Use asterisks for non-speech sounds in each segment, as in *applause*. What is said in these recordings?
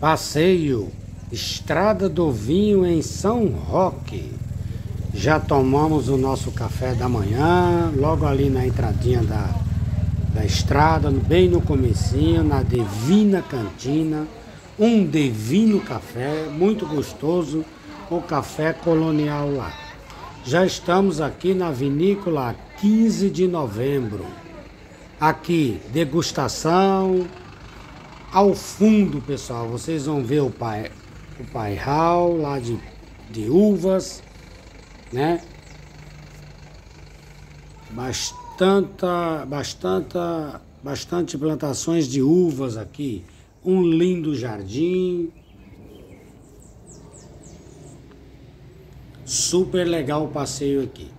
Passeio Estrada do Vinho em São Roque. Já tomamos o nosso café da manhã, logo ali na entradinha da, da estrada, bem no comecinho, na Divina Cantina. Um divino café, muito gostoso, o café colonial lá. Já estamos aqui na vinícola 15 de novembro. Aqui, degustação. Ao fundo, pessoal, vocês vão ver o pai, o pairral lá de, de uvas, né? Bastante, bastante, bastante plantações de uvas aqui. Um lindo jardim. Super legal o passeio aqui.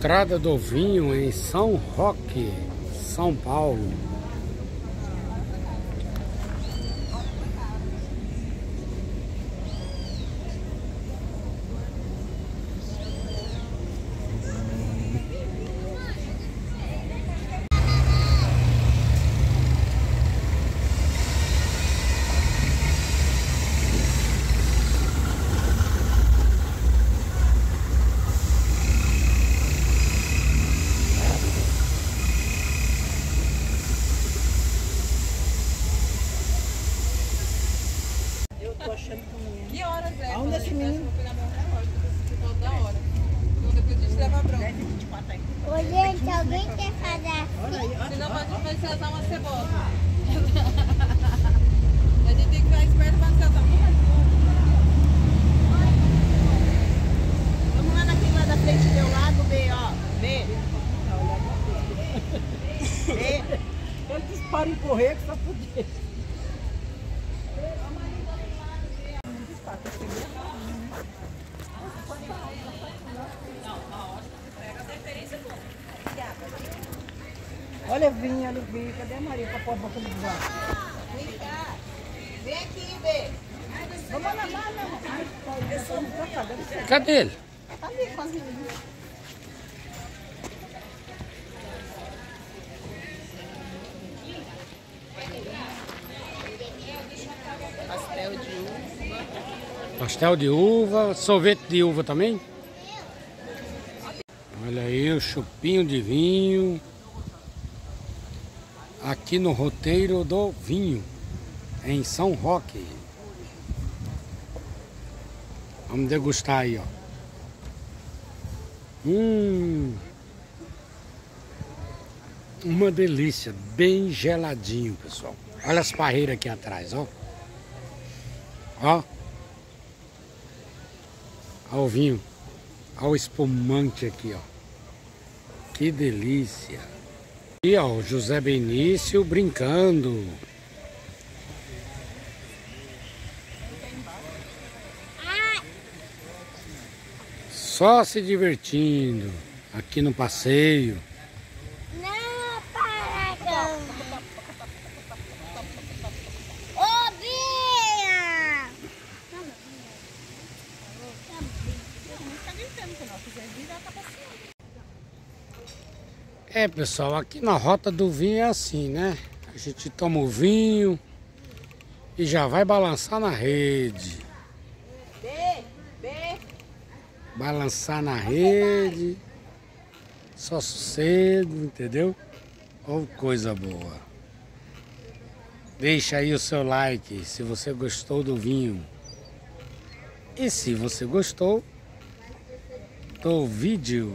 Estrada do Vinho em São Roque, São Paulo. Quer fazer olha. Senão pode começar a usar uma cebola. *laughs* a gente tem que ficar esperto pra não usar uma Vamos lá naquele lá da frente do teu lado, B, ó. B. B. *laughs* Ele dispara em correr que só poder. Olha, vinha, olha, vinha. Cadê a Maria pra pôr a boca no bar? Vem cá. Vem aqui, Bê. Vamos lá, não. Tá, ser. Cadê ele? Tá ali, quase ali. Pastel de uva. Pastel de uva, sorvete de uva também? Olha aí o chupinho de vinho. Aqui no roteiro do vinho, em São Roque. Vamos degustar aí, ó. Hum. Uma delícia, bem geladinho, pessoal. Olha as parreiras aqui atrás, ó. Ó. Olha o vinho. Olha o espumante aqui, ó. Que delícia. E ó, José Benício brincando. Só se divertindo aqui no passeio. É, pessoal, aqui na Rota do Vinho é assim, né? A gente toma o vinho e já vai balançar na rede. Balançar na rede. Só sossego, entendeu? Ou coisa boa. Deixa aí o seu like se você gostou do vinho. E se você gostou do vídeo.